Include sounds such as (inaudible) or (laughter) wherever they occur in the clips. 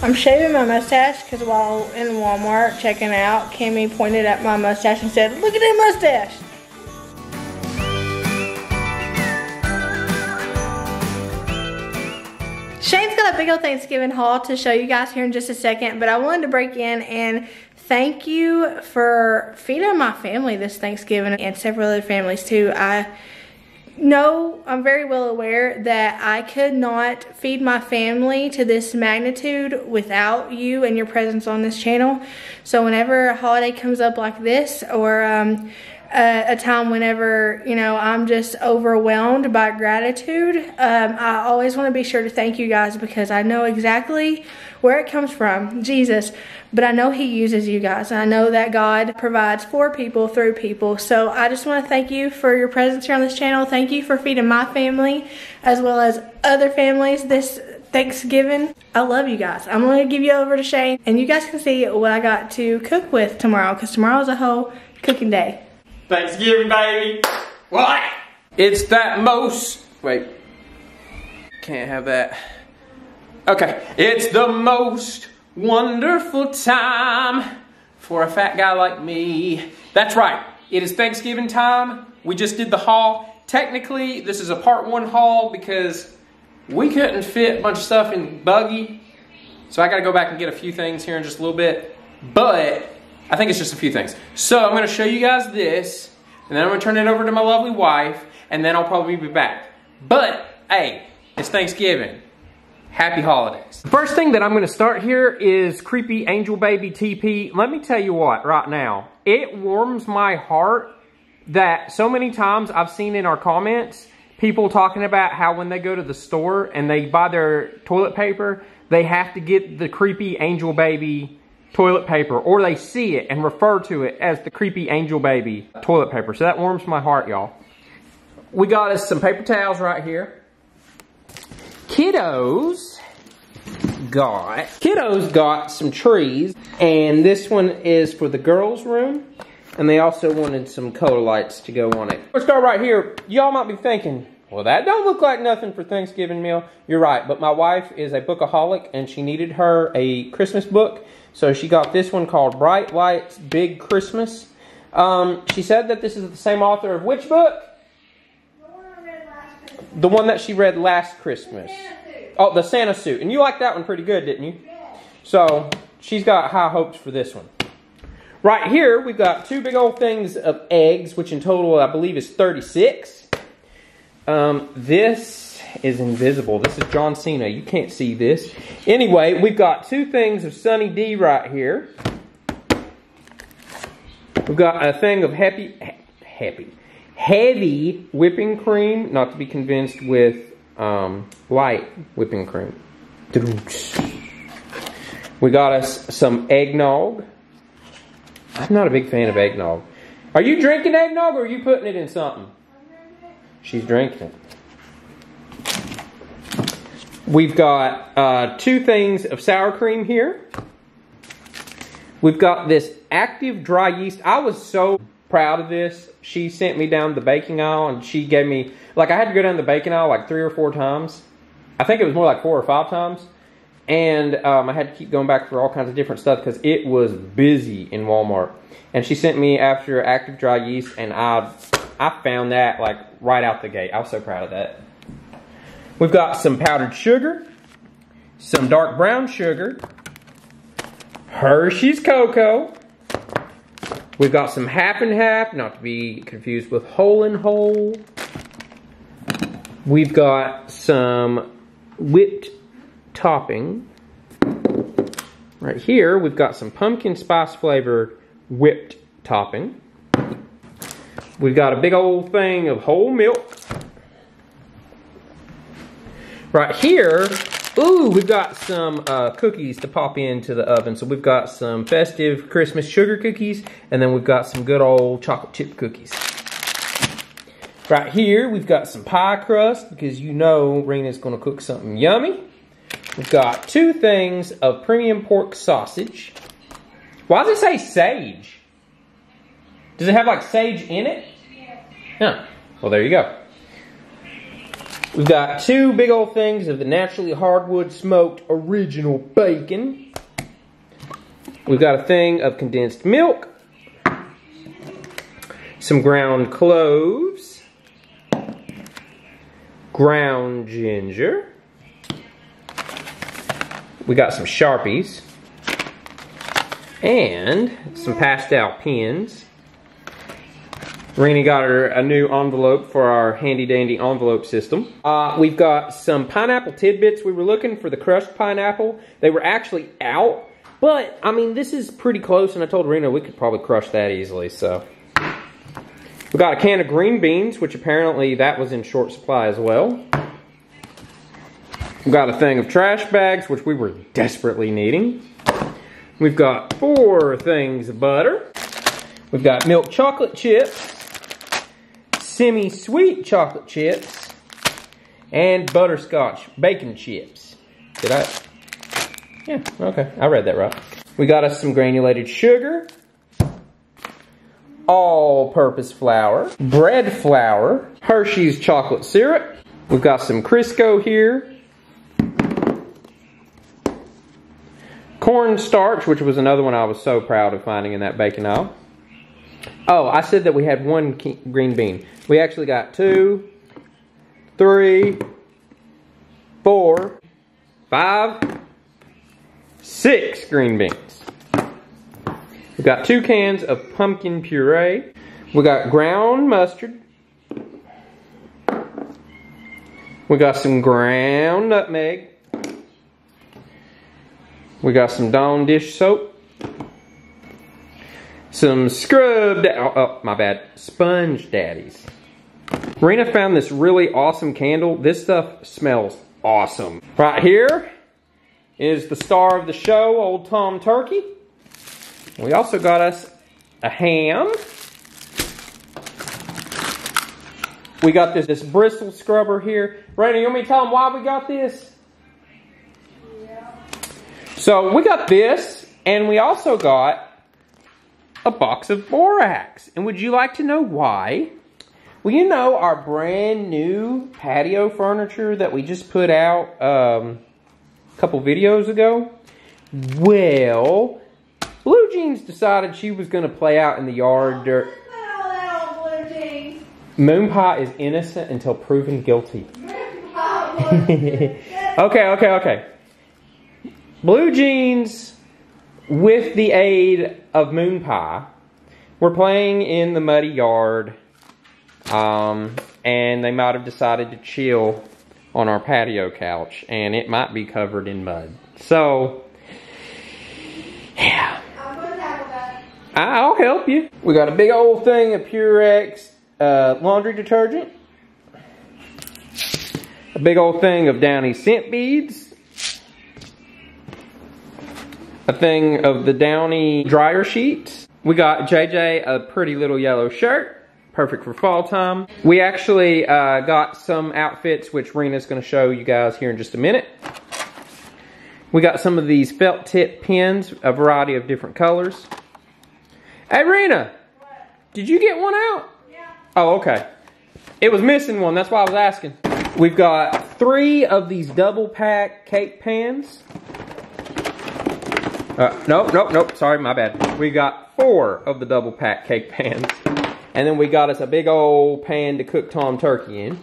I'm shaving my mustache because while in Walmart checking out, Kimmy pointed at my mustache and said, look at that mustache. Shane's got a big old Thanksgiving haul to show you guys here in just a second, but I wanted to break in and thank you for feeding my family this Thanksgiving and several other families too. I know I'm very well aware that I could not feed my family to this magnitude without you and your presence on this channel. So whenever a holiday comes up like this or um, a, a, time whenever, you know, I'm just overwhelmed by gratitude, um, I always want to be sure to thank you guys because I know exactly where it comes from, Jesus, but I know he uses you guys. I know that God provides for people through people. So I just want to thank you for your presence here on this channel. Thank you for feeding my family as well as other families this Thanksgiving. I love you guys. I'm going to give you over to Shane and you guys can see what I got to cook with tomorrow because tomorrow is a whole cooking day. Thanksgiving, baby. What? It's that most, wait, can't have that. Okay, it's the most wonderful time for a fat guy like me. That's right, it is Thanksgiving time. We just did the haul. Technically, this is a part one haul because we couldn't fit a bunch of stuff in buggy. So I gotta go back and get a few things here in just a little bit. But I think it's just a few things. So I'm gonna show you guys this, and then I'm gonna turn it over to my lovely wife, and then I'll probably be back. But, hey, it's Thanksgiving. Happy holidays. The first thing that I'm gonna start here is Creepy Angel Baby TP. Let me tell you what, right now, it warms my heart that so many times I've seen in our comments, people talking about how when they go to the store and they buy their toilet paper, they have to get the Creepy Angel Baby toilet paper, or they see it and refer to it as the creepy angel baby toilet paper. So that warms my heart, y'all. We got us some paper towels right here. Kiddos got, kiddos got some trees, and this one is for the girls' room, and they also wanted some color lights to go on it. Let's start right here. Y'all might be thinking, well, that don't look like nothing for Thanksgiving meal. You're right, but my wife is a bookaholic, and she needed her a Christmas book, so she got this one called Bright Lights Big Christmas. Um, she said that this is the same author of which book? The one that she read last Christmas. Oh, the Santa suit. And you liked that one pretty good, didn't you? So she's got high hopes for this one. Right here, we've got two big old things of eggs, which in total I believe is 36. Um, this is invisible. This is John Cena. You can't see this. Anyway, we've got two things of Sunny D right here. We've got a thing of happy, happy, heavy whipping cream, not to be convinced with um, light whipping cream. We got us some eggnog. I'm not a big fan of eggnog. Are you drinking eggnog or are you putting it in something? She's drinking it. We've got uh, two things of sour cream here. We've got this active dry yeast. I was so proud of this. She sent me down the baking aisle and she gave me, like I had to go down the baking aisle like three or four times. I think it was more like four or five times. And um, I had to keep going back for all kinds of different stuff because it was busy in Walmart. And she sent me after active dry yeast and I, I found that like right out the gate. I was so proud of that. We've got some powdered sugar, some dark brown sugar, Hershey's cocoa. We've got some half and half, not to be confused with hole and hole. We've got some whipped topping. Right here, we've got some pumpkin spice flavored whipped topping. We've got a big old thing of whole milk. Right here, ooh, we've got some uh, cookies to pop into the oven. So we've got some festive Christmas sugar cookies, and then we've got some good old chocolate chip cookies. Right here, we've got some pie crust, because you know Rena's gonna cook something yummy. We've got two things of premium pork sausage. Why does it say sage? Does it have like sage in it? Yeah. Well, there you go. We've got two big old things of the naturally hardwood smoked original bacon. We've got a thing of condensed milk, some ground cloves, ground ginger. We got some Sharpies and some pastel pens. Rainy got her a new envelope for our handy dandy envelope system. Uh, we've got some pineapple tidbits. We were looking for the crushed pineapple. They were actually out, but I mean, this is pretty close and I told Rena we could probably crush that easily, so. We got a can of green beans, which apparently that was in short supply as well. We've got a thing of trash bags, which we were desperately needing. We've got four things of butter. We've got milk chocolate chips semi-sweet chocolate chips, and butterscotch bacon chips. Did I? Yeah, okay, I read that right. We got us some granulated sugar, all-purpose flour, bread flour, Hershey's chocolate syrup. We've got some Crisco here. Cornstarch, which was another one I was so proud of finding in that bacon aisle. Oh, I said that we had one green bean. We actually got two, three, four, five, six green beans. We got two cans of pumpkin puree. We got ground mustard. We got some ground nutmeg. We got some Dawn dish soap some scrubbed, oh, oh, my bad, sponge daddies. Rena found this really awesome candle. This stuff smells awesome. Right here is the star of the show, Old Tom Turkey. We also got us a ham. We got this, this bristle scrubber here. Rena, you want me to tell them why we got this? Yeah. So we got this, and we also got a box of borax. And would you like to know why? Well, you know our brand new patio furniture that we just put out um, a couple videos ago? Well, Blue Jeans decided she was going to play out in the yard. Dirt. Moon Pie is innocent until proven guilty. (laughs) okay, okay, okay. Blue Jeans with the aid of Moon Pie, we're playing in the muddy yard, um, and they might have decided to chill on our patio couch, and it might be covered in mud. So, yeah. I'll help you. We got a big old thing of Purex uh, laundry detergent. A big old thing of Downy scent beads a thing of the Downy dryer sheets. We got JJ a pretty little yellow shirt, perfect for fall time. We actually uh, got some outfits, which Rena's gonna show you guys here in just a minute. We got some of these felt tip pins, a variety of different colors. Hey Rena, what? did you get one out? Yeah. Oh, okay. It was missing one, that's why I was asking. We've got three of these double pack cake pans. Uh, nope, nope, nope, sorry, my bad. We got four of the double pack cake (laughs) pans. And then we got us a big old pan to cook Tom turkey in.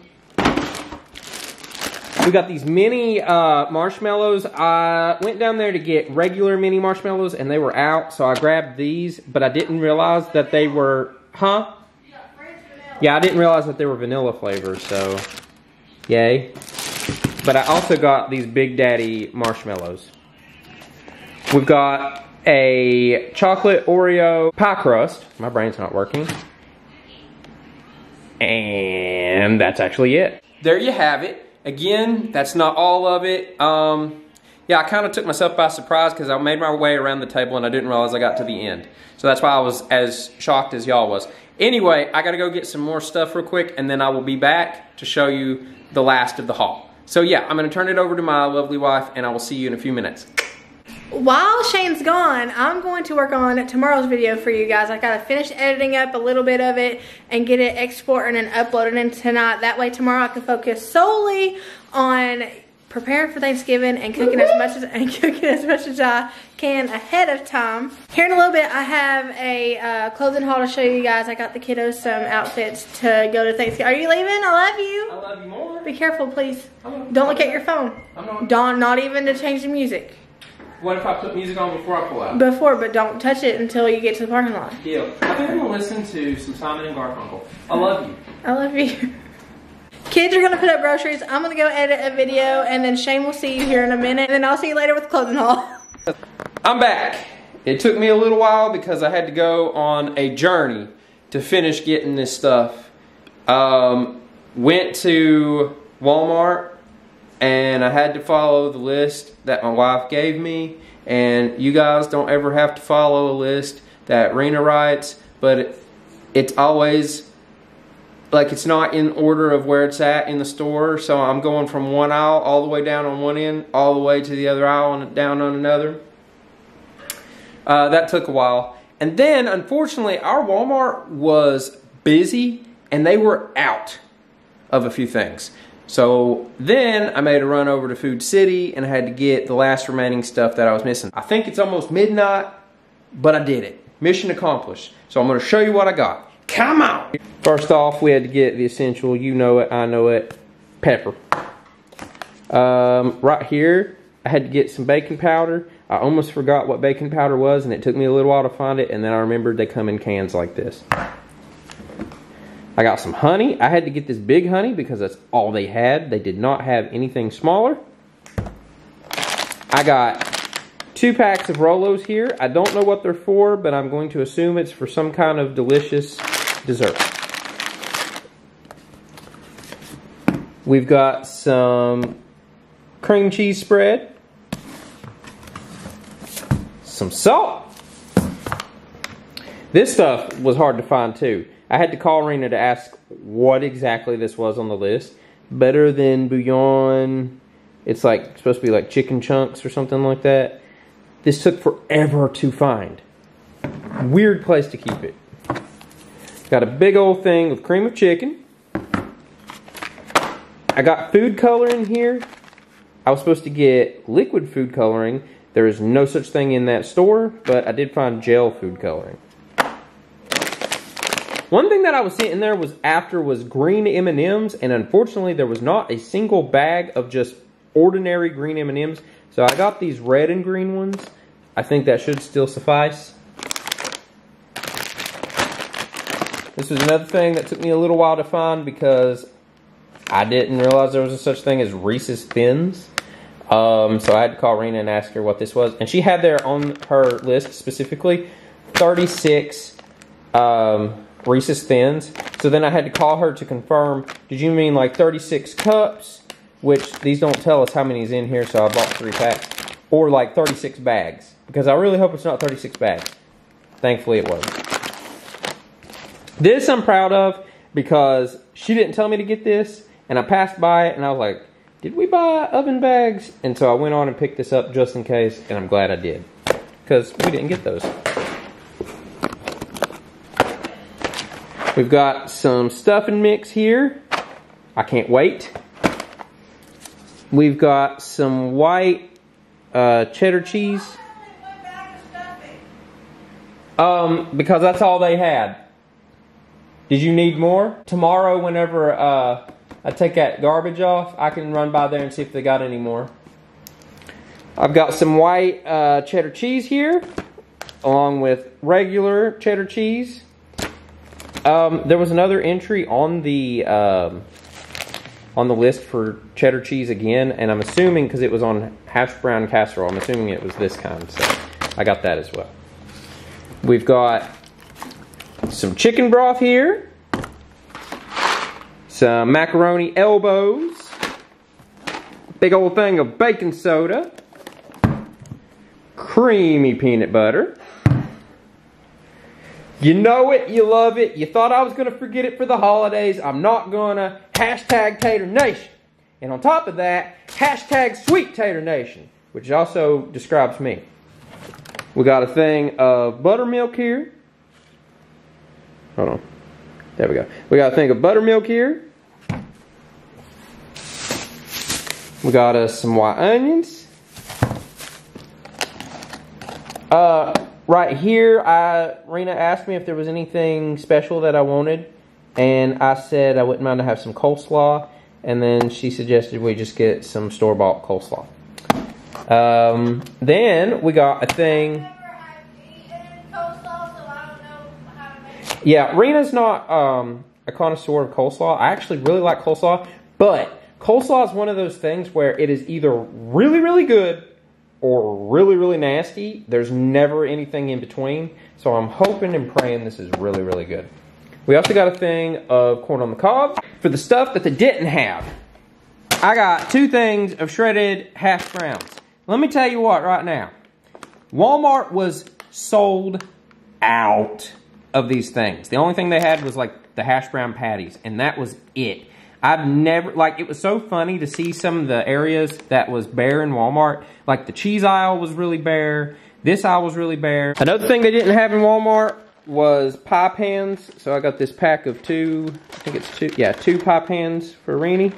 We got these mini uh, marshmallows. I went down there to get regular mini marshmallows and they were out, so I grabbed these, but I didn't realize that they were, huh? Yeah, I didn't realize that they were vanilla flavors, so yay. But I also got these Big Daddy marshmallows. We've got a chocolate Oreo pie crust. My brain's not working. And that's actually it. There you have it. Again, that's not all of it. Um, yeah, I kind of took myself by surprise because I made my way around the table and I didn't realize I got to the end. So that's why I was as shocked as y'all was. Anyway, I gotta go get some more stuff real quick and then I will be back to show you the last of the haul. So yeah, I'm gonna turn it over to my lovely wife and I will see you in a few minutes. While Shane's gone, I'm going to work on tomorrow's video for you guys. I gotta finish editing up a little bit of it and get it exported and uploaded in tonight. That way tomorrow I can focus solely on preparing for Thanksgiving and cooking as much as (laughs) and cooking as much as I can ahead of time. Here in a little bit, I have a uh, clothing haul to show you guys. I got the kiddos some outfits to go to Thanksgiving. Are you leaving? I love you. I love you more. Be careful, please. Don't look at your phone. Don't, not even to change the music. What if I put music on before I pull out? Before, but don't touch it until you get to the parking lot. Deal. I think I'm gonna listen to some Simon and Garfunkel. I love you. I love you. Kids are gonna put up groceries. I'm gonna go edit a video and then Shane will see you here in a minute. And then I'll see you later with the clothing haul. I'm back. It took me a little while because I had to go on a journey to finish getting this stuff. Um, went to Walmart and I had to follow the list that my wife gave me. And you guys don't ever have to follow a list that Rena writes, but it, it's always like it's not in order of where it's at in the store. So I'm going from one aisle all the way down on one end, all the way to the other aisle and down on another. Uh, that took a while. And then, unfortunately, our Walmart was busy and they were out of a few things. So then I made a run over to Food City and I had to get the last remaining stuff that I was missing. I think it's almost midnight, but I did it. Mission accomplished. So I'm to show you what I got. Come on! First off, we had to get the essential, you know it, I know it, pepper. Um, right here, I had to get some baking powder. I almost forgot what baking powder was and it took me a little while to find it and then I remembered they come in cans like this. I got some honey. I had to get this big honey because that's all they had. They did not have anything smaller. I got two packs of Rolos here. I don't know what they're for, but I'm going to assume it's for some kind of delicious dessert. We've got some cream cheese spread, some salt. This stuff was hard to find too. I had to call Rena to ask what exactly this was on the list. Better than bouillon. It's like supposed to be like chicken chunks or something like that. This took forever to find. Weird place to keep it. Got a big old thing of cream of chicken. I got food coloring here. I was supposed to get liquid food coloring. There is no such thing in that store, but I did find gel food coloring. One thing that I was sitting there was after was green M&Ms, and unfortunately there was not a single bag of just ordinary green M&Ms. So I got these red and green ones. I think that should still suffice. This is another thing that took me a little while to find because I didn't realize there was a such thing as Reese's Thins. Um, so I had to call Rena and ask her what this was. And she had there on her list specifically 36 um, Reese's Thins. So then I had to call her to confirm, did you mean like 36 cups? Which these don't tell us how many is in here, so I bought three packs. Or like 36 bags. Because I really hope it's not 36 bags. Thankfully it wasn't. This I'm proud of because she didn't tell me to get this. And I passed by it and I was like, did we buy oven bags? And so I went on and picked this up just in case. And I'm glad I did. Because we didn't get those. We've got some stuffing mix here. I can't wait. We've got some white uh, cheddar cheese. Um, because that's all they had. Did you need more? Tomorrow, whenever uh, I take that garbage off, I can run by there and see if they got any more. I've got some white uh, cheddar cheese here, along with regular cheddar cheese. Um, there was another entry on the um, on the list for cheddar cheese again, and I'm assuming because it was on hash brown casserole, I'm assuming it was this kind. So I got that as well. We've got some chicken broth here, some macaroni elbows, big old thing of baking soda, creamy peanut butter. You know it, you love it. You thought I was going to forget it for the holidays. I'm not going to. Hashtag Tater Nation. And on top of that, hashtag Sweet Tater Nation, which also describes me. We got a thing of buttermilk here. Hold on. There we go. We got a thing of buttermilk here. We got us some white onions. Uh, right here, I Rena asked me if there was anything special that I wanted, and I said I wouldn't mind to have some coleslaw, and then she suggested we just get some store-bought coleslaw. Um, then we got a thing. Yeah, Rena's not um, a connoisseur of coleslaw. I actually really like coleslaw, but coleslaw is one of those things where it is either really, really good or really, really nasty. There's never anything in between. So I'm hoping and praying this is really, really good. We also got a thing of corn on the cob. For the stuff that they didn't have, I got two things of shredded hash browns. Let me tell you what right now. Walmart was sold out of these things. The only thing they had was like the hash brown patties, and that was it. I've never, like, it was so funny to see some of the areas that was bare in Walmart. Like, the cheese aisle was really bare. This aisle was really bare. Another thing they didn't have in Walmart was pie pans. So I got this pack of two, I think it's two, yeah, two pie pans for Rennie.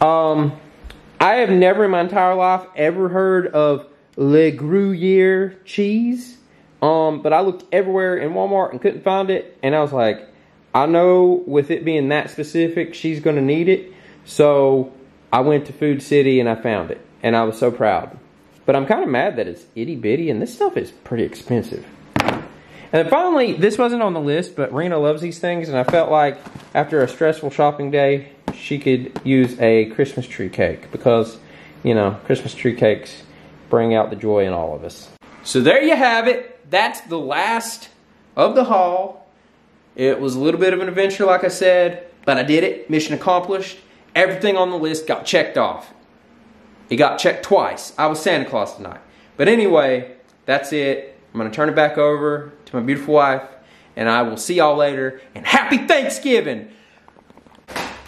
Um, I have never in my entire life ever heard of Le Gruyere cheese. Um, but I looked everywhere in Walmart and couldn't find it. And I was like, I know with it being that specific, she's going to need it. So I went to Food City and I found it. And I was so proud. But I'm kind of mad that it's itty bitty and this stuff is pretty expensive. And then finally, this wasn't on the list, but Rena loves these things. And I felt like after a stressful shopping day, she could use a Christmas tree cake because, you know, Christmas tree cakes bring out the joy in all of us. So there you have it that's the last of the haul. It was a little bit of an adventure, like I said, but I did it. Mission accomplished. Everything on the list got checked off. It got checked twice. I was Santa Claus tonight. But anyway, that's it. I'm going to turn it back over to my beautiful wife, and I will see y'all later. And happy Thanksgiving!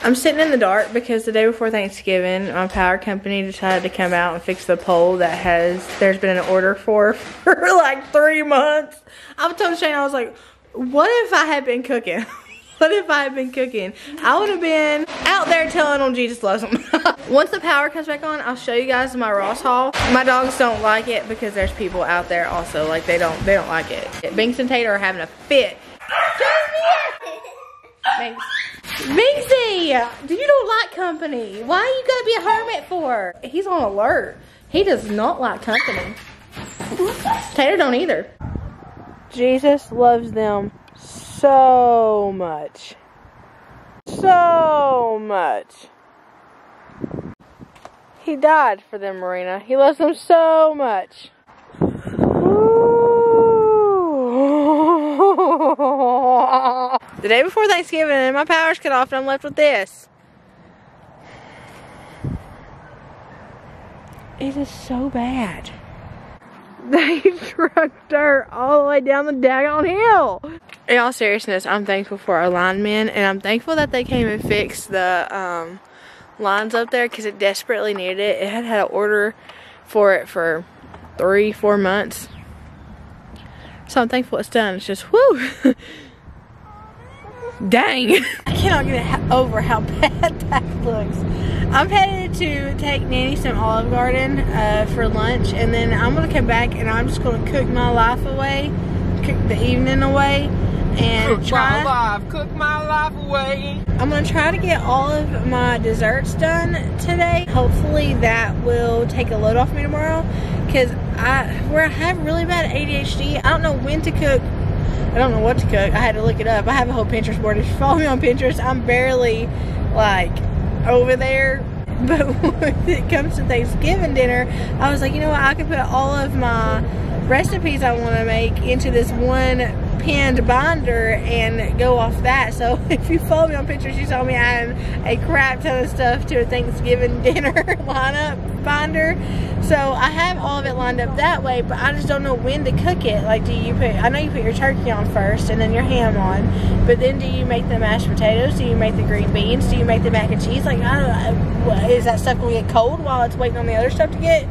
I'm sitting in the dark because the day before Thanksgiving, my power company decided to come out and fix the pole that has, there's been an order for (laughs) for like three months. I told Shane, I was like, what if I had been cooking? (laughs) what if I had been cooking? I would have been out there telling them Jesus loves them. (laughs) Once the power comes back on, I'll show you guys my Ross haul. My dogs don't like it because there's people out there also, like they don't, they don't like it. Binks and Tater are having a fit. Thanks. do you don't like company. Why are you gotta be a hermit for? He's on alert. He does not like company. Tater don't either. Jesus loves them so much. So much. He died for them, Merina. He loves them so much. (laughs) the day before Thanksgiving and my power's cut off and I'm left with this. It is so bad. They (laughs) trucked her all the way down the daggone hill. In all seriousness, I'm thankful for our linemen and I'm thankful that they came and fixed the um, lines up there because it desperately needed it. It had had an order for it for three, four months. So I'm thankful it's done. It's just, whoo. (laughs) Dang. (laughs) I cannot get over how (laughs) bad that looks. I'm headed to take Nanny some Olive Garden uh, for lunch, and then I'm going to come back and I'm just going to cook my life away, cook the evening away, and cook try. my life, cook my life away. I'm going to try to get all of my desserts done today. Hopefully that will take a load off me tomorrow, because I, where I have really bad ADHD, I don't know when to cook I don't know what to cook. I had to look it up. I have a whole Pinterest board. If you follow me on Pinterest, I'm barely like over there. (laughs) But when it comes to Thanksgiving dinner, I was like, you know what? I could put all of my recipes I want to make into this one pinned binder and go off that. So (laughs) if you follow me on pictures, you saw me adding a crap ton of stuff to a Thanksgiving dinner (laughs) lineup binder. So I have all of it lined up that way, but I just don't know when to cook it. Like, do you put, I know you put your turkey on first and then your ham on, but then do you make the mashed potatoes? Do you make the green beans? Do you make the mac and cheese? Like, I don't know, is that stuff going to get cold while it's waiting on the other stuff to get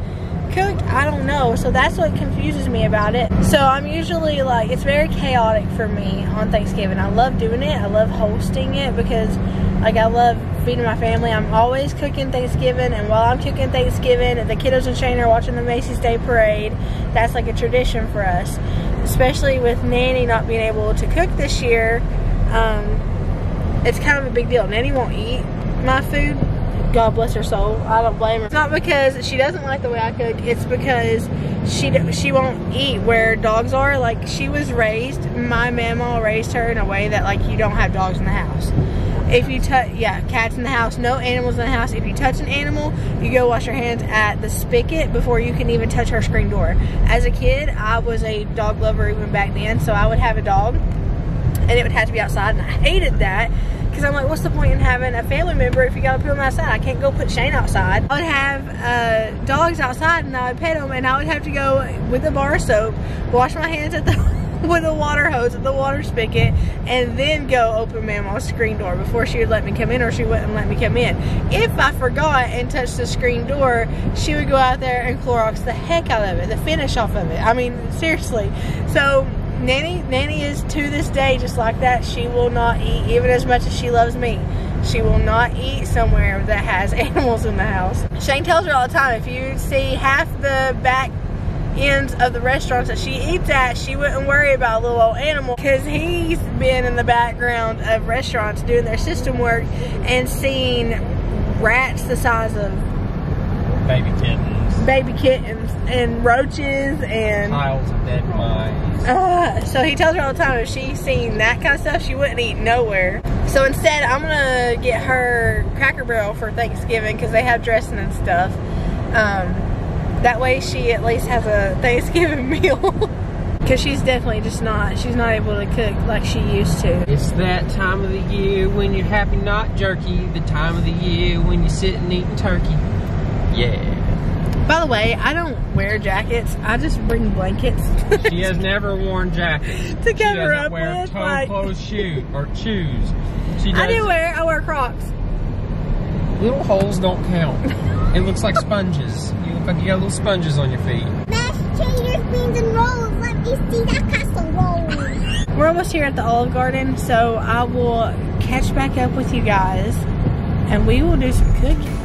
cook? I don't know. So that's what confuses me about it. So I'm usually like, it's very chaotic for me on Thanksgiving. I love doing it. I love hosting it because like I love feeding my family. I'm always cooking Thanksgiving and while I'm cooking Thanksgiving, the kiddos and Shane are watching the Macy's Day Parade. That's like a tradition for us. Especially with Nanny not being able to cook this year. Um, it's kind of a big deal. Nanny won't eat my food God bless her soul. I don't blame her. It's not because she doesn't like the way I cook. It's because she she won't eat where dogs are. Like she was raised, my mama raised her in a way that like you don't have dogs in the house. If you touch, yeah, cats in the house, no animals in the house. If you touch an animal, you go wash your hands at the spigot before you can even touch her screen door. As a kid, I was a dog lover even back then, so I would have a dog and it would have to be outside, and I hated that because I'm like, what's the point in having a family member if you gotta put them outside? I can't go put Shane outside. I would have uh, dogs outside and I would pet them and I would have to go with a bar soap, wash my hands at the (laughs) with a water hose at the water spigot and then go open Mama's screen door before she would let me come in or she wouldn't let me come in. If I forgot and touched the screen door, she would go out there and Clorox the heck out of it, the finish off of it. I mean, seriously. So Nanny, Nanny is to this day just like that. She will not eat, even as much as she loves me. She will not eat somewhere that has (laughs) animals in the house. Shane tells her all the time, if you see half the back ends of the restaurants that she eats at, she wouldn't worry about a little old animal because he's been in the background of restaurants doing their system work and seen rats the size of baby kittens, baby kittens, and roaches and piles of dead mice. Uh, so he tells her all the time if she's seen that kind of stuff, she wouldn't eat nowhere. So instead, I'm gonna get her Cracker Barrel for Thanksgiving because they have dressing and stuff. Um, that way, she at least has a (laughs) Thanksgiving meal. (laughs) Because she's definitely just not, she's not able to cook like she used to. It's that time of the year when you're happy not jerky. The time of the year when you're sitting eating turkey. Yeah. By the way, I don't wear jackets. I just bring blankets. she has never worn jackets. (laughs) to cover up wear with. toe like... closed shoe or shoes. She I do wear. I wear Crocs. Little holes don't count. it looks like sponges. You look like you got little sponges on your feet. Mashed potatoes, beans, and rolls. Let me see that castle roll. We're almost here at the Olive Garden, so I will catch back up with you guys, and we will do some cooking.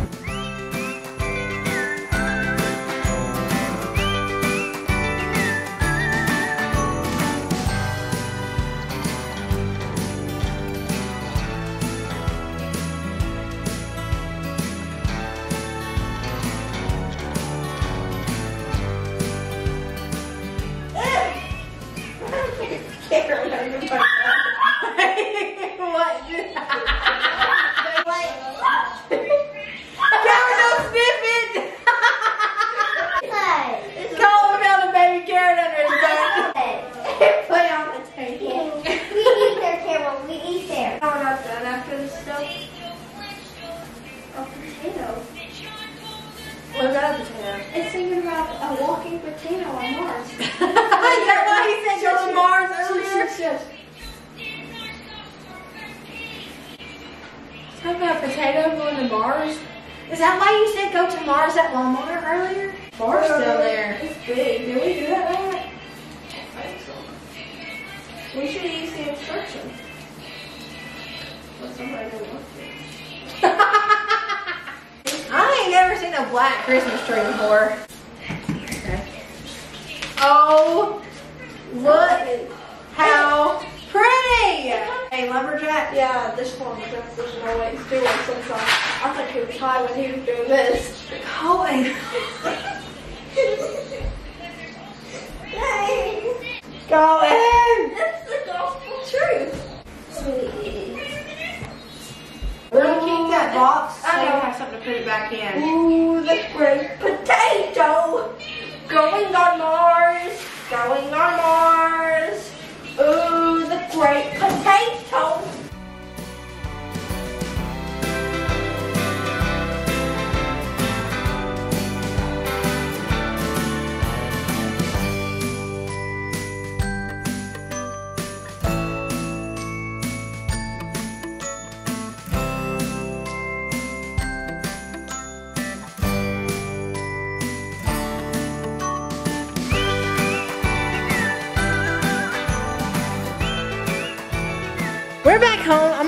Is that why you said go to Mars at Walmart earlier? Mars still there. It's big. Did we do that right? I think so. We should use the instructions. But somebody didn't want to. (laughs) I ain't never seen a black Christmas tree before. Okay. Oh, look how pretty! Hey, lumberjack. Yeah, this one there's no way he's doing since I, I think he was high when he was doing this. Colin. Colin! That's the gospel truth. We're gonna keep that box so I know. have something to put it back in. Ooh, the great potato. Going on Mars. Going on Mars. Ooh, the great potato.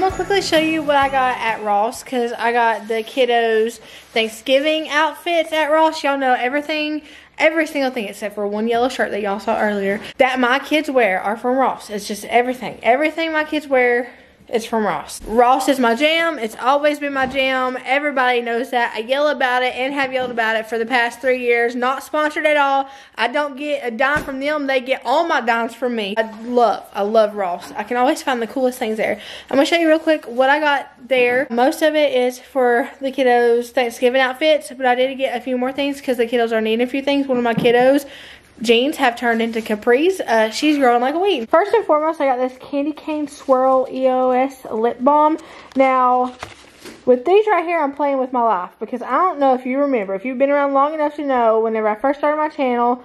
Gonna quickly show you what I got at Ross because I got the kiddos Thanksgiving outfits at Ross. Y'all know everything, every single thing except for one yellow shirt that y'all saw earlier that my kids wear are from Ross. It's just everything. Everything my kids wear it's from Ross. Ross is my jam. It's always been my jam. Everybody knows that. I yell about it and have yelled about it for the past three years. Not sponsored at all. I don't get a dime from them. They get all my dimes from me. I love, I love Ross. I can always find the coolest things there. I'm to show you real quick what I got there. Most of it is for the kiddos' Thanksgiving outfits, but I did get a few more things because the kiddos are needing a few things. One of my kiddos jeans have turned into capris. Uh, she's growing like a weed. First and foremost, I got this Candy Cane Swirl EOS Lip Balm. Now, with these right here, I'm playing with my life because I don't know if you remember. If you've been around long enough to know, whenever I first started my channel,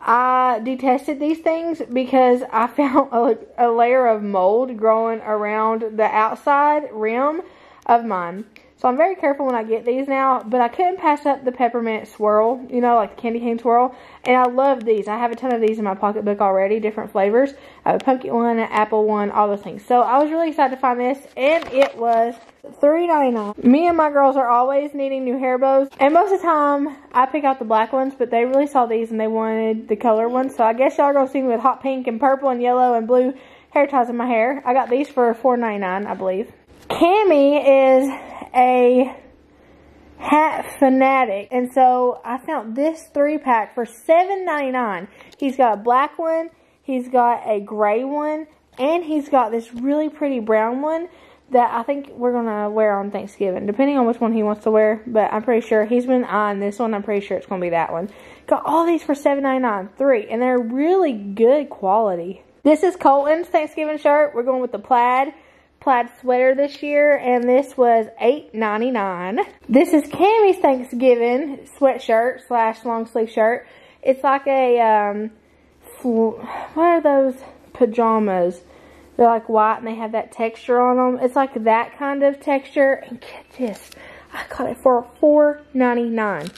I detested these things because I (laughs) found a, a layer of mold growing around the outside rim of mine. So I'm very careful when I get these now, but I couldn't pass up the peppermint swirl, you know, like the candy cane swirl. And I love these. I have a ton of these in my pocketbook already, different flavors. I have a pumpkin one, an apple one, all those things. So I was really excited to find this, and it was $3.99. Me and my girls are always needing new hair bows, and most of the time, I pick out the black ones, but they really saw these and they wanted the color ones. So I guess y'all are going to see me with hot pink and purple and yellow and blue hair ties in my hair. I got these for $4.99, I believe. Cami is a hat fanatic. And so I found this three pack for $7.99. He's got a black one, he's got a gray one, and he's got this really pretty brown one that I think we're going to wear on Thanksgiving, depending on which one he wants to wear. But I'm pretty sure he's been eyeing this one. I'm pretty sure it's going to be that one. Got all these for $7.99, three, and they're really good quality. This is Colton's Thanksgiving shirt. We're going with the plaid plaid sweater this year, and this was $8.99. This is Cami's Thanksgiving sweatshirt slash long sleeve shirt. It's like a, um, what are those pajamas? They're like white and they have that texture on them. It's like that kind of texture. And get this, I got it for $4.99.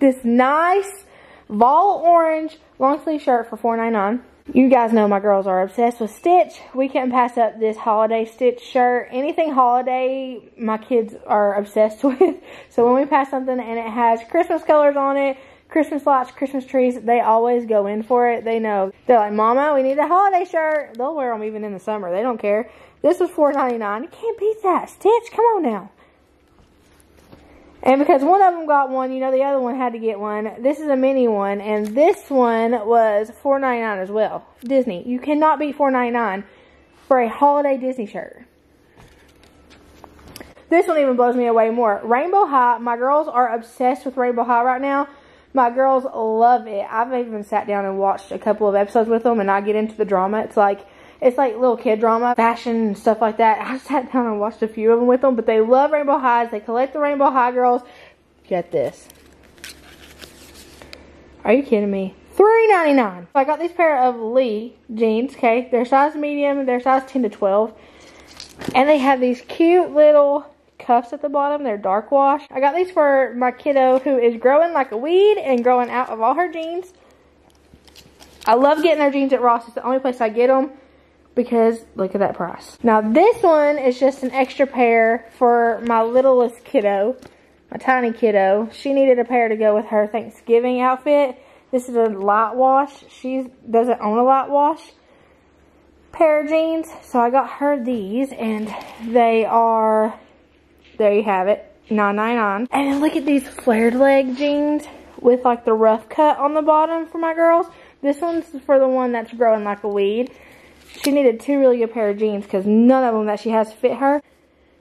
This nice vol orange long sleeve shirt for $4.99. You guys know my girls are obsessed with Stitch. We can't pass up this holiday Stitch shirt. Anything holiday, my kids are obsessed (laughs) with. So when we pass something and it has Christmas colors on it, Christmas lights, Christmas trees, they always go in for it. They know. They're like, Mama, we need a holiday shirt. They'll wear them even in the summer. They don't care. This was $4.99. You can't beat that. Stitch, come on now. And because one of them got one, you know the other one had to get one. This is a mini one, and this one was $4.99 as well. Disney. You cannot beat $4.99 for a holiday Disney shirt. This one even blows me away more. Rainbow High. My girls are obsessed with Rainbow High right now. My girls love it. I've even sat down and watched a couple of episodes with them, and I get into the drama. It's like it's like little kid drama, fashion and stuff like that. I sat down and watched a few of them with them, but they love Rainbow Highs. They collect the Rainbow High girls. Get this. Are you kidding me? $3.99. So I got this pair of Lee jeans, okay? They're size medium, they're size 10 to 12. And they have these cute little cuffs at the bottom. They're dark wash. I got these for my kiddo who is growing like a weed and growing out of all her jeans. I love getting their jeans at Ross. It's the only place I get them because look at that price. Now this one is just an extra pair for my littlest kiddo, my tiny kiddo. She needed a pair to go with her Thanksgiving outfit. This is a light wash. She doesn't own a light wash pair of jeans. So I got her these and they are, there you have it, $9.99. And look at these flared leg jeans with like the rough cut on the bottom for my girls. This one's for the one that's growing like a weed. She needed two really good pair of jeans because none of them that she has fit her.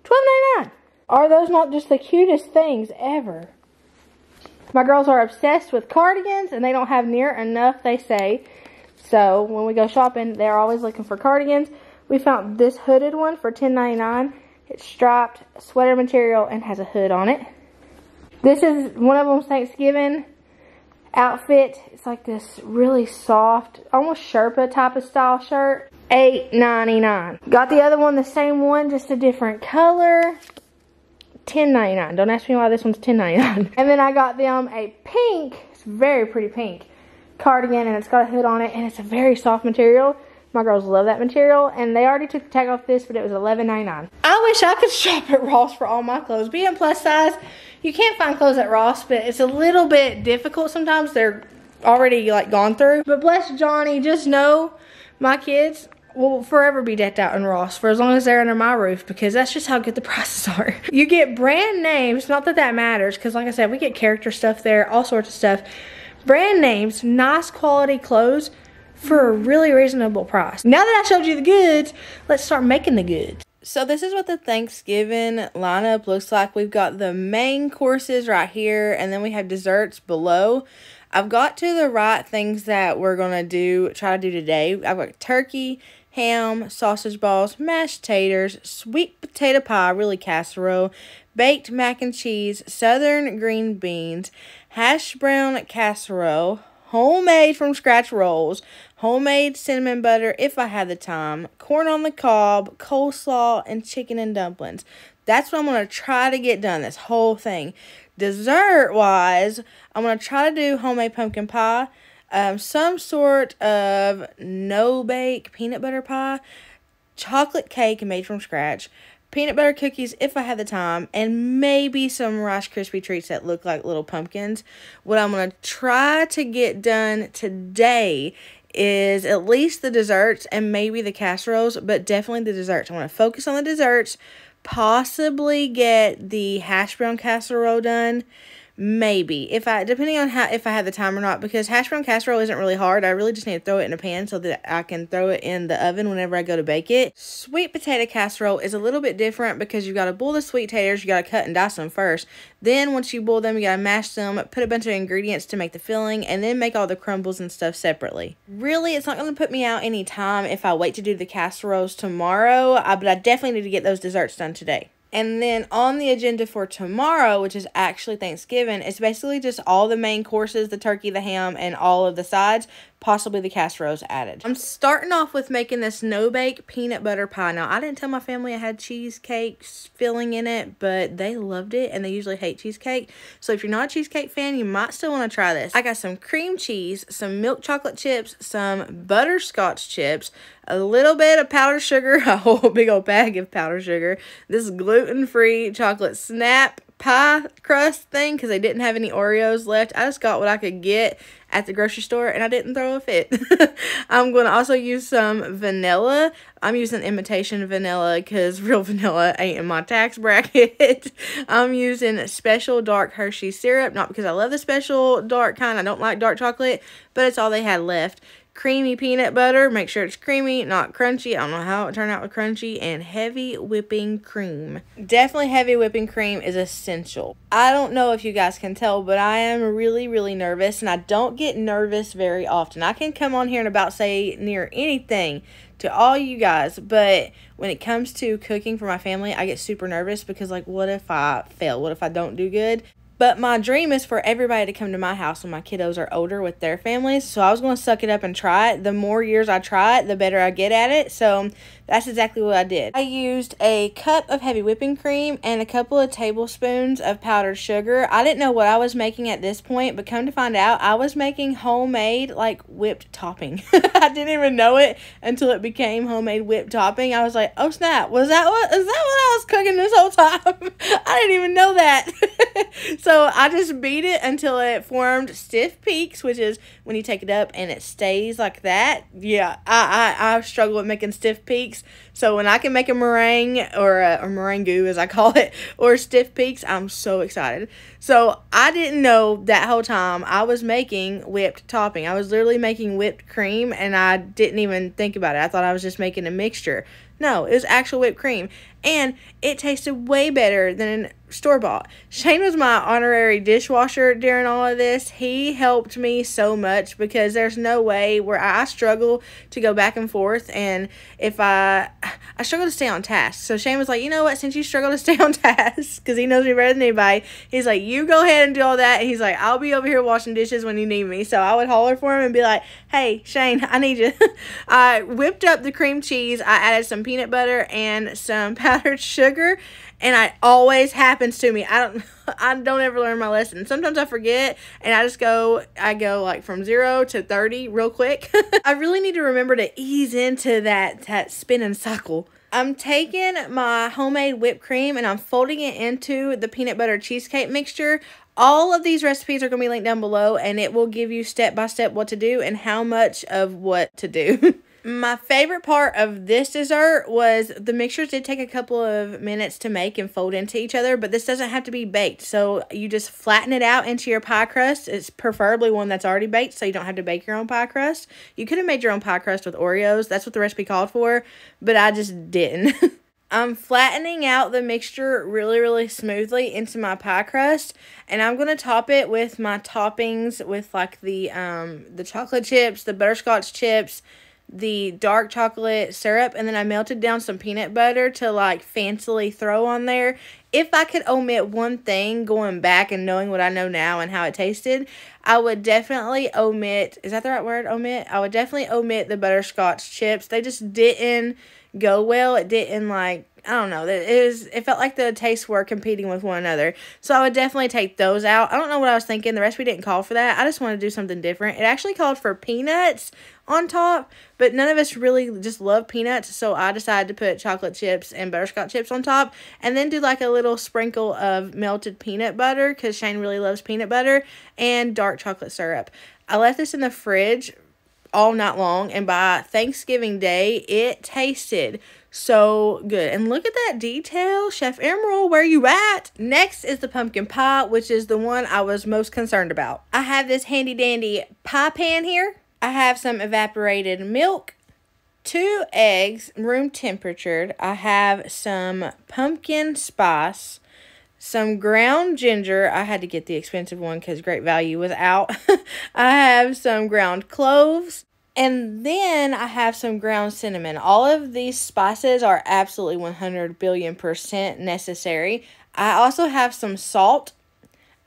$12.99. Are those not just the cutest things ever? My girls are obsessed with cardigans and they don't have near enough, they say. So when we go shopping, they're always looking for cardigans. We found this hooded one for $10.99. It's striped, sweater material, and has a hood on it. This is one of them's Thanksgiving outfit. It's like this really soft, almost Sherpa type of style shirt. $8.99. Got the other one, the same one, just a different color. $10.99. Don't ask me why this one's $10.99. (laughs) And then I got them a pink, it's very pretty pink, cardigan and it's got a hood on it and it's a very soft material. My girls love that material, and they already took the tag off this, but it was $11.99. I wish I could (laughs) shop at Ross for all my clothes. Being plus size, you can't find clothes at Ross, but it's a little bit difficult sometimes. They're already like gone through. But bless Johnny, just know my kids will forever be decked out in Ross for as long as they're under my roof because that's just how good the (laughs) prices are. you get brand names, not that that matters because like I said, we get character stuff there, all sorts of stuff. Brand names, nice quality clothes for a really reasonable price. Now that I showed you the goods, let's start making the goods. So this is what the Thanksgiving lineup looks like. We've got the main courses right here and then we have desserts below. I've got to the right things that we're going to do, try to do today. I've got turkey, ham, sausage balls, mashed taters, sweet potato pie, really casserole, baked mac and cheese, southern green beans, hash brown casserole, homemade from scratch rolls, homemade cinnamon butter if I had the time, corn on the cob, coleslaw, and chicken and dumplings. That's what I'm going to try to get done, this whole thing. Dessert wise, I'm going to try to do homemade pumpkin pie, um, some sort of no bake peanut butter pie, chocolate cake made from scratch, peanut butter cookies if I had the time, and maybe some Rice Krispie treats that look like little pumpkins. What I'm going to try to get done today is at least the desserts and maybe the casseroles, but definitely the desserts. I want to focus on the desserts, possibly get the hash brown casserole done maybe. If i depending on how if i have the time or not because hash brown casserole isn't really hard. I really just need to throw it in a pan so that i can throw it in the oven whenever i go to bake it. Sweet potato casserole is a little bit different because you got to boil the sweet taters you got to cut and dice them first. Then once you boil them you got to mash them put a bunch of ingredients to make the filling and then make all the crumbles and stuff separately. Really it's not going to put me out any time if i wait to do the casseroles tomorrow uh, but i definitely need to get those desserts done today and then on the agenda for tomorrow, which is actually Thanksgiving, it's basically just all the main courses the turkey, the ham, and all of the sides possibly the casseroles added. I'm starting off with making this no-bake peanut butter pie. Now, I didn't tell my family I had cheesecake filling in it, but they loved it, and they usually hate cheesecake. So if you're not a cheesecake fan, you might still want to try this. I got some cream cheese, some milk chocolate chips, some butterscotch chips, a little bit of powdered sugar, (laughs) a whole big old bag of powdered sugar, this gluten-free chocolate snap pie crust thing because they didn't have any Oreos left. I just got what I could get at the grocery store and I didn't throw a fit. (laughs) I'm going to also use some vanilla. I'm using imitation vanilla because (laughs) real vanilla ain't in my tax bracket. (laughs) I'm using special dark Hershey syrup, not because I love the special dark kind. I don't like dark chocolate, but it's all they had left creamy peanut butter. Make sure it's creamy, not crunchy. I don't know how it turned out with crunchy. And heavy whipping cream. Definitely heavy whipping cream is essential. I don't know if you guys can tell, but I am really, really nervous. And I don't get nervous very often. I can come on here and about say near anything to all you guys. But when it comes to cooking for my family, I get super nervous because like, what if I fail? What if I don't do good? But my dream is for everybody to come to my house when my kiddos are older with their families. So I was going to suck it up and try it. The more years I try it, the better I get at it. So that's exactly what I did. I used a cup of heavy whipping cream and a couple of tablespoons of powdered sugar. I didn't know what I was making at this point, but come to find out, I was making homemade, like, whipped topping. (laughs) I didn't even know it until it became homemade whipped topping. I was like, oh snap, was that what, is that what I was cooking this whole time? (laughs) I didn't even know that. (laughs) so I just beat it until it formed stiff peaks, which is when you take it up and it stays like that. Yeah, I, I, I struggle with making stiff peaks so when I can make a meringue or a, a meringue as I (laughs) call it or stiff peaks, I'm so excited. So I didn't know that whole time I was making whipped topping. I was literally making whipped cream and I didn't even think about it. I thought I was just making a mixture. No, it was actual whipped cream. And it tasted way better than store bought. Shane was my honorary dishwasher during all of this. He helped me so much because there's no way where I struggle to go back and forth and if I I struggle to stay on task. So Shane was like, "You know what? Since you struggle to stay on (laughs) task cuz he knows me better than anybody, he's like, "You go ahead and do all that." And he's like, "I'll be over here washing dishes when you need me." So I would holler for him and be like, "Hey, Shane, I need you." (laughs) I whipped up the cream cheese. I added some peanut butter and some (laughs) powdered sugar and it always happens to me. I don't (laughs) I don't ever learn my lesson. Sometimes I forget and I just go I go like from 0 to 30 real quick. (laughs) I really need to remember to ease into that that spinning cycle. I'm taking my homemade whipped cream and I'm folding it into the peanut butter cheesecake mixture. All of these recipes are going to be linked down below and it will give you step by step what to do and how much of what to do. (laughs) My favorite part of this dessert was the mixtures did take a couple of minutes to make and fold into each other, but this doesn't have to be baked. So you just flatten it out into your pie crust. It's preferably one that's already baked so you don't have to bake your own pie crust. You could have made your own pie crust with Oreos. That's what the recipe called for, but I just didn't. (laughs) I'm flattening out the mixture really, really smoothly into my pie crust, and I'm gonna top it with my toppings with like the um the chocolate chips, the butterscotch chips, the dark chocolate syrup and then I melted down some peanut butter to like fancily throw on there. If I could omit one thing going back and knowing what I know now and how it tasted, I would definitely omit is that the right word? Omit? I would definitely omit the butterscotch chips. They just didn't go well. It didn't like I don't know. It was it felt like the tastes were competing with one another. So I would definitely take those out. I don't know what I was thinking. The recipe didn't call for that. I just wanted to do something different. It actually called for peanuts on top, but none of us really just love peanuts, so I decided to put chocolate chips and butterscotch chips on top and then do like a little sprinkle of melted peanut butter cuz Shane really loves peanut butter and dark chocolate syrup. I left this in the fridge all night long and by Thanksgiving Day it tasted so good. And look at that detail. Chef Emeril, where you at? Next is the pumpkin pie, which is the one I was most concerned about. I have this handy dandy pie pan here. I have some evaporated milk, two eggs, room temperatured. I have some pumpkin spice, some ground ginger. I had to get the expensive one because Great Value was out. (laughs) I have some ground cloves, and then I have some ground cinnamon. All of these spices are absolutely 100 billion percent necessary. I also have some salt.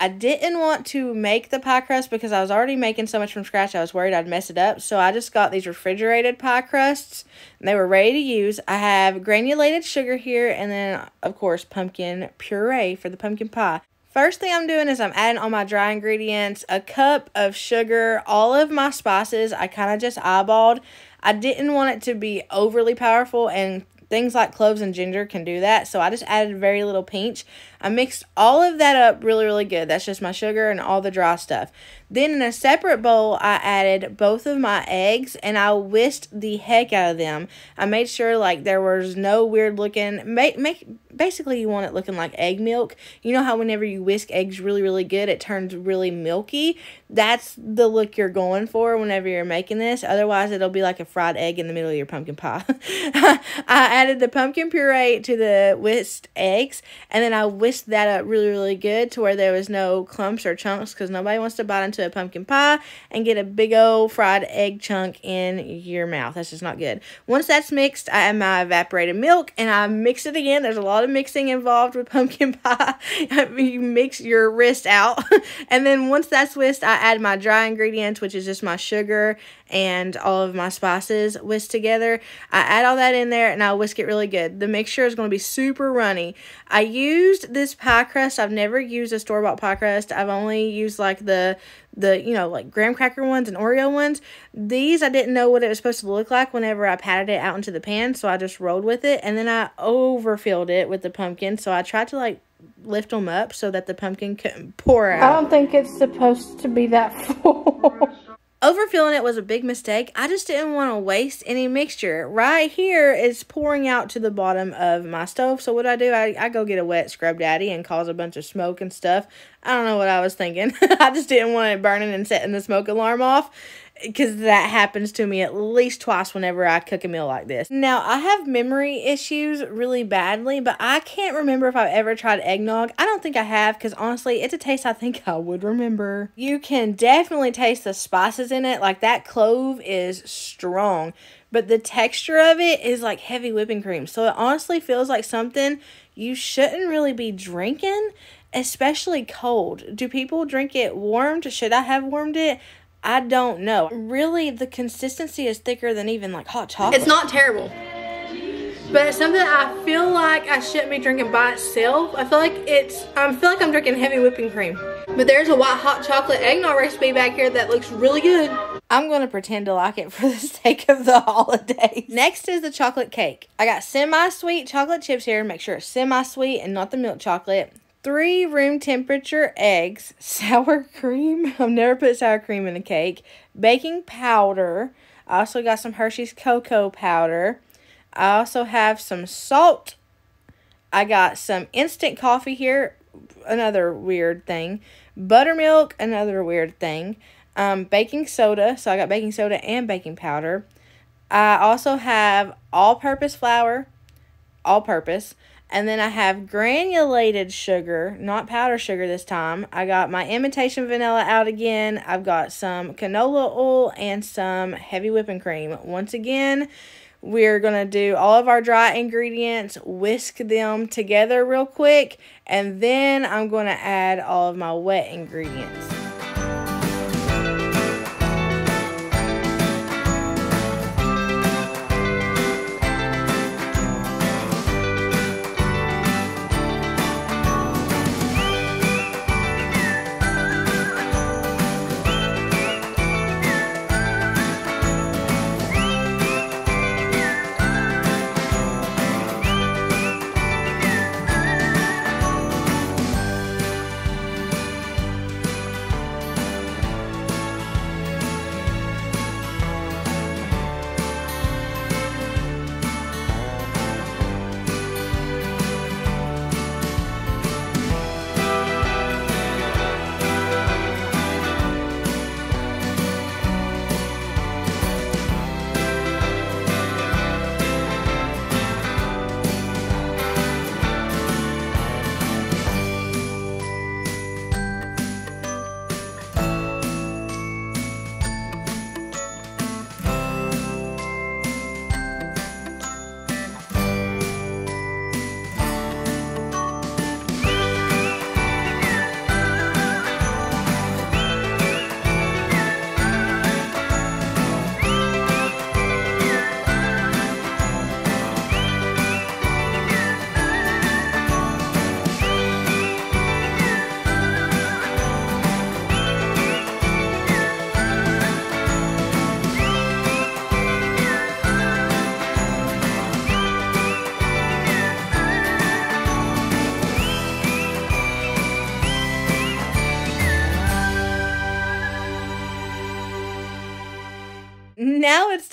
I didn't want to make the pie crust because I was already making so much from scratch. I was worried I'd mess it up. So I just got these refrigerated pie crusts and they were ready to use. I have granulated sugar here and then, of course, pumpkin puree for the pumpkin pie. First thing I'm doing is I'm adding all my dry ingredients, a cup of sugar, all of my spices. I kind of just eyeballed. I didn't want it to be overly powerful and things like cloves and ginger can do that. So I just added very little pinch. I mixed all of that up really, really good. That's just my sugar and all the dry stuff. Then in a separate bowl, I added both of my eggs and I whisked the heck out of them. I made sure like there was no weird looking, make, make basically you want it looking like egg milk. You know how whenever you whisk eggs really, really good, it turns really milky. That's the look you're going for whenever you're making this. Otherwise, it'll be like a fried egg in the middle of your pumpkin pie. (laughs) I added the pumpkin puree to the whisked eggs and then I whisked that up really, really good to where there was no clumps or chunks because nobody wants to bite into a pumpkin pie and get a big old fried egg chunk in your mouth. That's just not good. Once that's mixed, I add my evaporated milk and I mix it again. There's a lot of mixing involved with (laughs) pumpkin pie. (laughs) you mix your wrist out. (laughs) and then once that's whisked, I add my dry ingredients, which is just my sugar and all of my spices whisked together. I add all that in there and I whisk it really good. The mixture is going to be super runny. I used this pie crust. I've never used a store-bought pie crust. I've only used like the the you know like graham cracker ones and oreo ones these i didn't know what it was supposed to look like whenever i patted it out into the pan so i just rolled with it and then i overfilled it with the pumpkin so i tried to like lift them up so that the pumpkin couldn't pour out I don't think it's supposed to be that (laughs) full. Overfilling it was a big mistake. I just didn't want to waste any mixture. Right here, it's pouring out to the bottom of my stove. So what I do, I, I go get a wet scrub daddy and cause a bunch of smoke and stuff. I don't know what I was thinking. (laughs) I just didn't want it burning and setting the smoke alarm off because that happens to me at least twice whenever I cook a meal like this. Now, I have memory issues really badly, but I can't remember if I've ever tried eggnog. I don't think I have because honestly, it's a taste I think I would remember. You can definitely taste the spices in it. Like that clove is strong, but the texture of it is like heavy whipping cream. So it honestly feels like something you shouldn't really be drinking especially cold. Do people drink it warmed? Should I have warmed it? I don't know. Really, the consistency is thicker than even like hot chocolate. It's not terrible. but it's something that I feel like I shouldn't be drinking by itself. I feel like it's, I feel like I'm drinking heavy whipping cream. But there's a white hot chocolate eggnog recipe back here that looks really good. I'm going to pretend to like it for the (laughs) sake of the holidays. Next is the chocolate cake. I got semi-sweet chocolate chips here. Make sure it's semi-sweet and not the milk chocolate. Three room temperature eggs, (laughs) sour cream. I've never put sour cream in a cake. Baking powder. I also got some Hershey's cocoa powder. I also have some salt. I got some instant coffee here. Another weird thing. Buttermilk, another weird thing. Um, baking soda. So I got baking soda and baking powder. I also have all purpose flour, all purpose. And then I have granulated sugar, not powder sugar this time. I got my imitation vanilla out again. I've got some canola oil and some heavy whipping cream. Once again, we're going to do all of our dry ingredients, whisk them together real quick, and then I'm going to add all of my wet ingredients.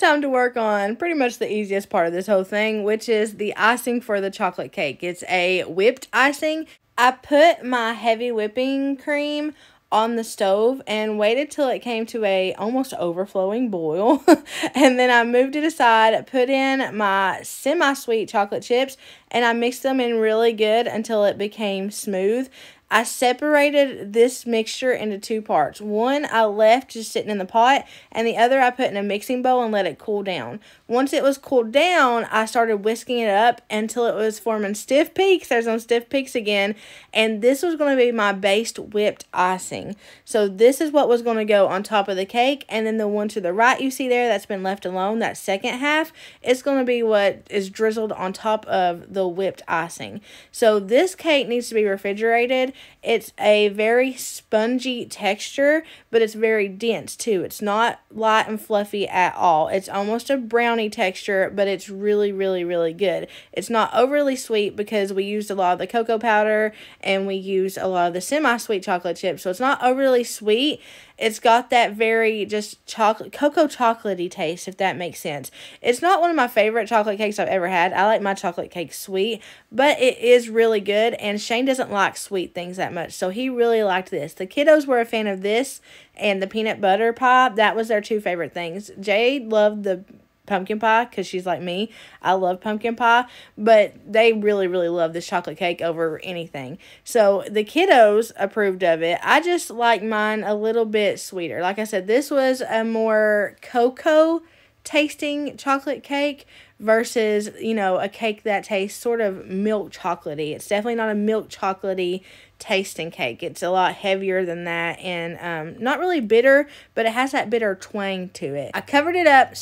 Time to work on pretty much the easiest part of this whole thing, which is the icing for the chocolate cake. It's a whipped icing. I put my heavy whipping cream on the stove and waited till it came to a almost overflowing boil (laughs) and then I moved it aside put in my semi-sweet chocolate chips and I mixed them in really good until it became smooth I separated this mixture into two parts. One I left just sitting in the pot, and the other I put in a mixing bowl and let it cool down. Once it was cooled down, I started whisking it up until it was forming stiff peaks. There's some stiff peaks again, and this was going to be my based whipped icing. So this is what was going to go on top of the cake, and then the one to the right you see there that's been left alone, that second half, it's going to be what is drizzled on top of the whipped icing. So this cake needs to be refrigerated it's a very spongy texture, but it's very dense too. It's not light and fluffy at all. It's almost a brownie texture, but it's really, really, really good. It's not overly sweet because we used a lot of the cocoa powder and we used a lot of the semi-sweet chocolate chips. So it's not overly sweet it's got that very just chocolate, cocoa chocolatey taste, if that makes sense. It's not one of my favorite chocolate cakes I've ever had. I like my chocolate cake sweet, but it is really good. And Shane doesn't like sweet things that much, so he really liked this. The kiddos were a fan of this and the peanut butter pie. That was their two favorite things. Jade loved the pumpkin pie because she's like me. I love pumpkin pie, but they really, really love this chocolate cake over anything. So the kiddos approved of it. I just like mine a little bit sweeter. Like I said, this was a more cocoa tasting chocolate cake versus, you know, a cake that tastes sort of milk chocolatey. It's definitely not a milk chocolatey tasting cake. It's a lot heavier than that and um, not really bitter, but it has that bitter twang to it. I covered it up,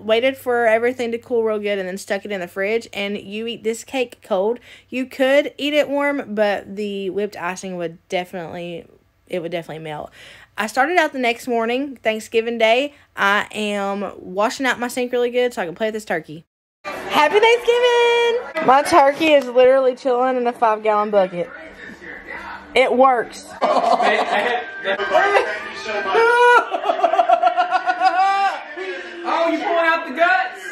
waited for everything to cool real good, and then stuck it in the fridge. And you eat this cake cold. You could eat it warm, but the whipped icing would definitely it would definitely melt. I started out the next morning, Thanksgiving Day. I am washing out my sink really good so I can play with this turkey. Happy Thanksgiving! My turkey is literally chilling in a five gallon bucket. It works. (laughs) oh, you pulling out the guts?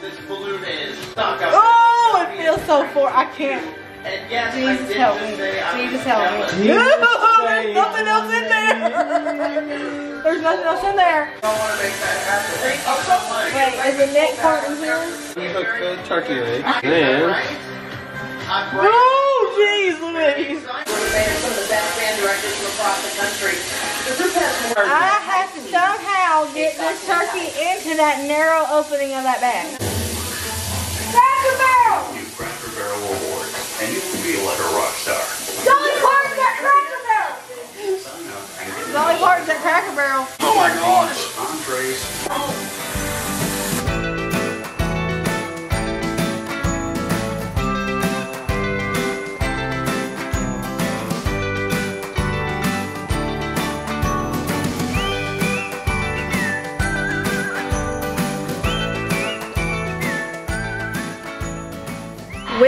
This balloon is stuck up. Oh, it feels so for I can't. And yes, Jesus I did help just me. say I'm Jesus help me. jealous. No, (laughs) there's nothing else in there. There's nothing else in there. I don't want to make that happen. Wait, is the neck part in here? You hook the turkey leg. Then, I'm great. Oh, jeez Louise. One of the best band directors from across the country. The group has more. I have to somehow get this turkey into that narrow opening of that bag. Cracker Barrel! new Cracker Barrel Awards, and you will feel like a rock star. Dolly Parton's at Cracker Barrel! Dolly Parton's at Cracker Barrel. Oh my gosh! Entrees.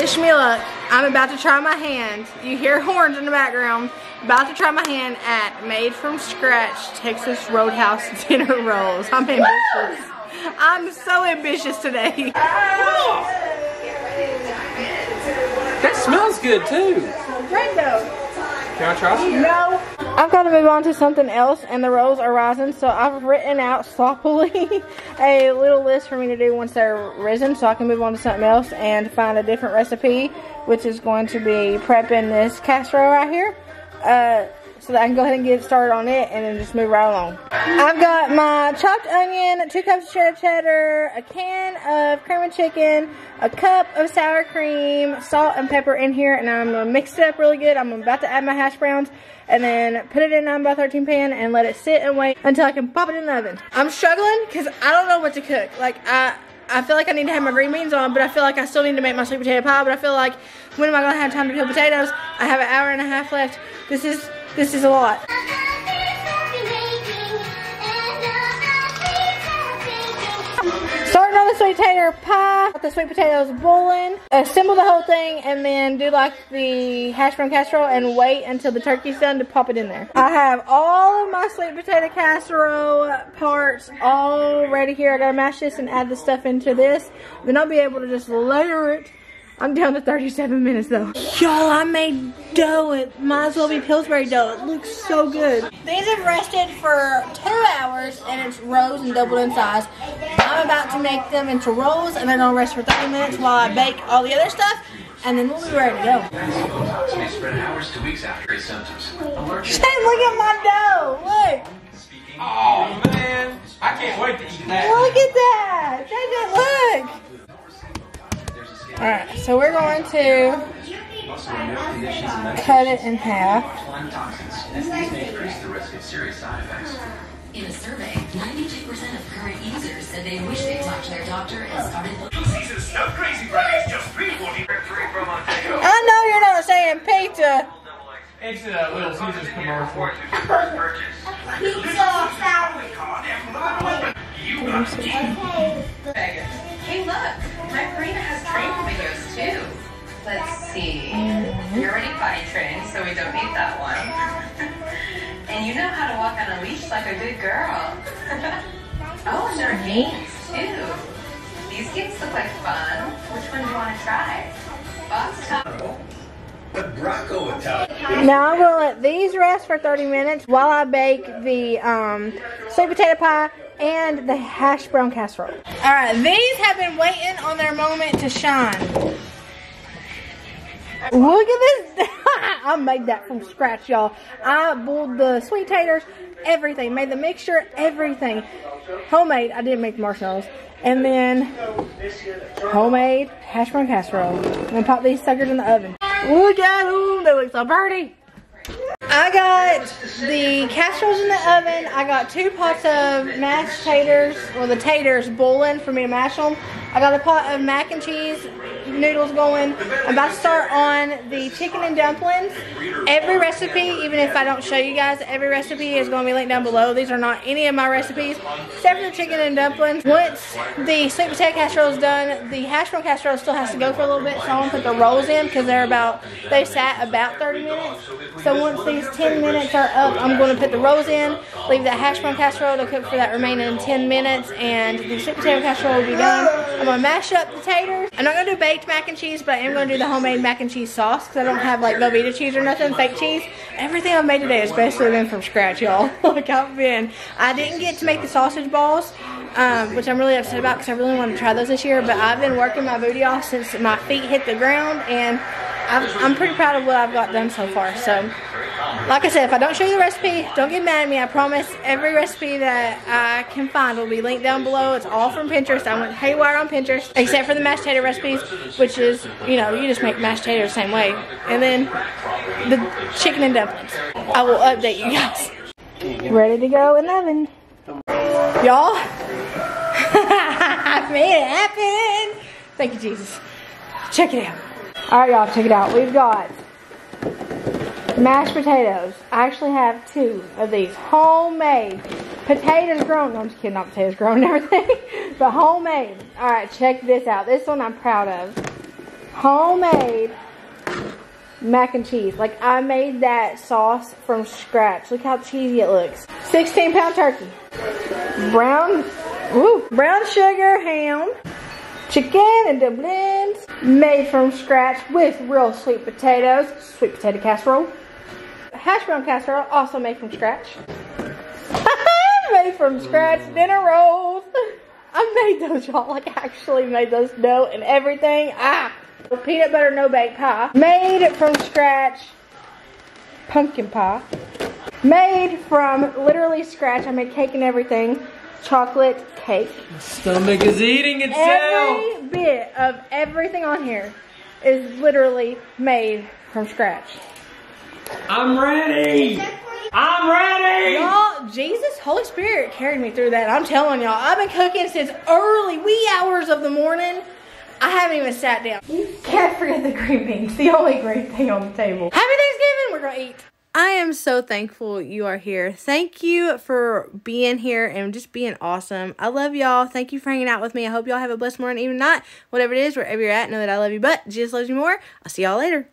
Wish me luck. I'm about to try my hand. You hear horns in the background. About to try my hand at made from scratch Texas Roadhouse (laughs) dinner rolls. I'm ambitious. I'm so ambitious today. that smells good too. Great. Can I try some? No. I've got to move on to something else, and the rolls are rising, so I've written out sloppily (laughs) a little list for me to do once they're risen, so I can move on to something else and find a different recipe, which is going to be prepping this casserole right here. Uh, so that I can go ahead and get started on it and then just move right along. I've got my chopped onion, two cups of shredded cheddar, a can of cream and chicken, a cup of sour cream, salt and pepper in here, and I'm gonna mix it up really good. I'm about to add my hash browns and then put it in a 9 by 13 pan and let it sit and wait until I can pop it in the oven. I'm struggling because I don't know what to cook. Like I I feel like I need to have my green beans on, but I feel like I still need to make my sweet potato pie, but I feel like when am I gonna have time to peel potatoes? I have an hour and a half left. This is this is a lot. Starting on the sweet potato pie, the sweet potatoes boiling, assemble the whole thing, and then do like the hash brown casserole and wait until the turkey's done to pop it in there. I have all of my sweet potato casserole parts all ready here. I gotta mash this and add the stuff into this. Then I'll be able to just layer it. I'm down to 37 minutes though. Y'all, I made dough. It might as well be Pillsbury dough. It looks so good. These have rested for two hours and it's rose and doubled in size. I'm about to make them into rolls and they're gonna rest for 30 minutes while I bake all the other stuff and then we'll be ready to go. May spread hours to weeks after his symptoms. Allergic. Hey, look at my dough. Look. Oh man, I can't wait to eat that. Look at that. JJ, look. Alright, so we're going to Also, milk conditions and medical cut it in half. plant toxins, as these may increase the risk of serious side effects. In a survey, 92% of current users said they wish they talked to their doctor and started looking Season Snow Crazy Fridays, just three forty three from Montego. I know you're not saying pizza. It's a Little Caesars commercial. First purchase. You got Hey, look, my Karina has training videos too. Let's see. You're already potty trained, so we don't need that one. (laughs) and you know how to walk on a leash like a good girl. (laughs) oh, and there are games too. These games look like fun. Which one do you want to try? Box top. But Bracco Now I'm gonna let these rest for 30 minutes while I bake the um, sweet potato pie and the hash brown casserole. All right, these have been waiting on their moment to shine. Look at this. (laughs) I made that from scratch, y'all. I boiled the sweet taters, everything. Made the mixture, everything. Homemade. I didn't make marshmallows. And then homemade hash brown casserole. I'm gonna pop these suckers in the oven. Look at them. They look so pretty. I got the casseroles in the oven. I got two pots of mashed taters, or the taters boiling for me to mash them. I got a pot of mac and cheese noodles going. I'm about to start on the chicken and dumplings. Every recipe, even if I don't show you guys, every recipe is going to be linked down below. These are not any of my recipes, except for the chicken and dumplings. Once the sweet potato casserole is done, the hash brown casserole still has to go for a little bit, so I'm going to put the rolls in because they're about, they sat about 30 minutes. So once these 10 minutes are up, I'm going to put the rolls in, leave that hash brown casserole to cook for that remaining 10 minutes, and the sweet potato casserole will be done. I'm going to mash up the taters. I'm not going to do baked mac and cheese, but I am going to do the homemade mac and cheese sauce because I don't have like Velveeta cheese or nothing, fake cheese. Everything I've made today has basically been from scratch, y'all. (laughs) like I've been, I didn't get to make the sausage balls, um, which I'm really upset about because I really want to try those this year, but I've been working my booty off since my feet hit the ground and I've, I'm pretty proud of what I've got done so far. So like I said, if I don't show you the recipe, don't get mad at me. I promise every recipe that I can find will be linked down below. It's all from Pinterest. I went haywire on Pinterest, except for the mashed potato recipes, which is, you know, you just make mashed potato the same way. And then the chicken and dumplings. I will update you guys. Ready to go in the oven. Y'all, I (laughs) made it happen. Thank you, Jesus. Check it out. All right, y'all, check it out. We've got mashed potatoes. I actually have two of these homemade potatoes grown. No, I'm just kidding, not potatoes grown and (laughs) everything, but homemade. All right, check this out. This one I'm proud of. Homemade mac and cheese. Like I made that sauce from scratch. Look how cheesy it looks. 16 pound turkey. Brown, ooh, brown sugar ham. Chicken and dumplings made from scratch with real sweet potatoes. Sweet potato casserole hash brown casserole, also made from scratch. (laughs) made from scratch dinner rolls. I made those, y'all. Like, actually made those dough and everything. Ah! Peanut butter no bake pie. Made from scratch pumpkin pie. Made from literally scratch. I made cake and everything. Chocolate cake. My stomach is eating itself. Every bit of everything on here is literally made from scratch. I'm ready. I'm ready. Y'all, Jesus, Holy Spirit carried me through that. I'm telling y'all, I've been cooking since early wee hours of the morning. I haven't even sat down. You can't forget the green beans, the only green thing on the table. Happy Thanksgiving, we're gonna eat. I am so thankful you are here. Thank you for being here and just being awesome. I love y'all. Thank you for hanging out with me. I hope y'all have a blessed morning, even not, whatever it is, wherever you're at, know that I love you, but Jesus loves you more. I'll see y'all later.